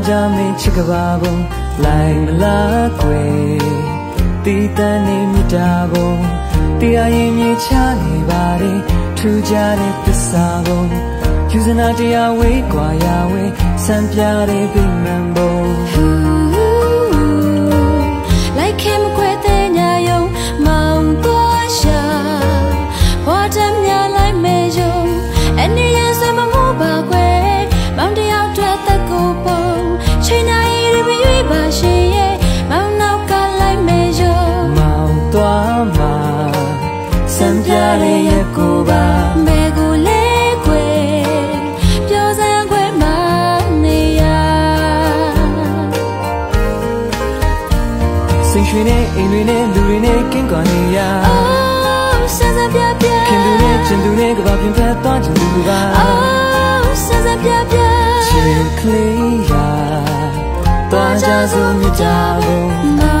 ကြမေးချစ်ကပါပုံလိုက်မလားကွယ်တည်တန်နေမြတာပုံတရားရင်မြေချနေပါလေထူကြတဲ့သစ္စာပုံယူဇနာတရားဝေးกว่าရဝေးစံပြတဲ့ပြမန်ပုံ like him ခွဲတဲ့ညာယုံမောင်သွားရှာဘောတမ်းများလိုက်မေယုံအနေရစမမှု စိတ်ရွှင်နဲ့အိမ်တွေနဲ့လူတွေနဲ့ကင်းကွာနေရ Oh စစပြပြခင်သူနဲ့ကျင်သူနဲ့ကဘာပြင်ဖက်သွားချင်သူပါ Oh စစပြပြချစ်ကလေးရာသွားကြစို့မြကြကုန်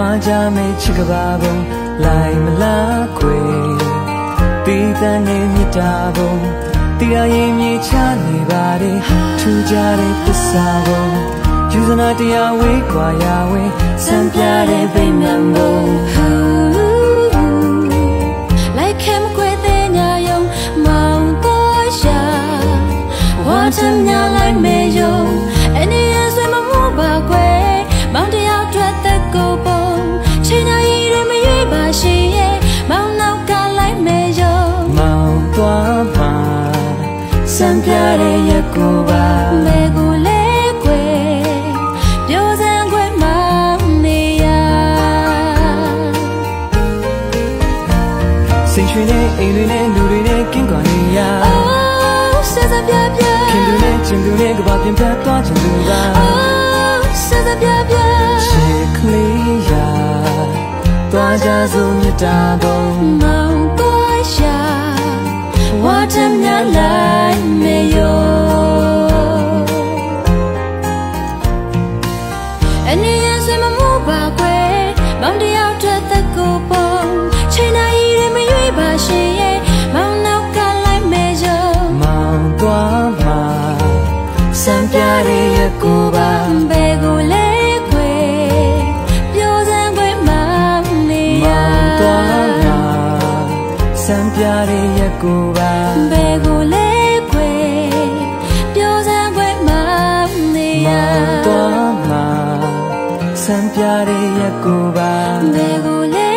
သွားကြမယ့်ချစ်ကဘာဘုံလိုက်မလားခွေတည်တန်နေမြတာဘုံတရားရင်မြေချနေပါလေထူကြတဲ့ပစ္စာဘုံယူဇနာတရားဝေးခွာရဝေးစံပြတဲ့ဗိမာန်ဘုံ Like him ခွေတဲ့ညာယုံမောင်တော်ရှာ Water ညာလိုက်မေယုံ ရက်ကိုပါမေကိုလဲခွေပြောစမ်းခွေမနေရစိတ်ရွှင်တဲ့အိမ်တွေနဲ့လူတွေနဲ့ကင်းကွာနေရ Oh စစပြပြခင်သူနဲ့ကျင်သူနဲ့ကဘာပြင်ဖက်သွားချင်သူပါ Oh စစပြပြချစ်ကလေးရာသွားကြစို့မြတ်တာပုံမော Cuba. De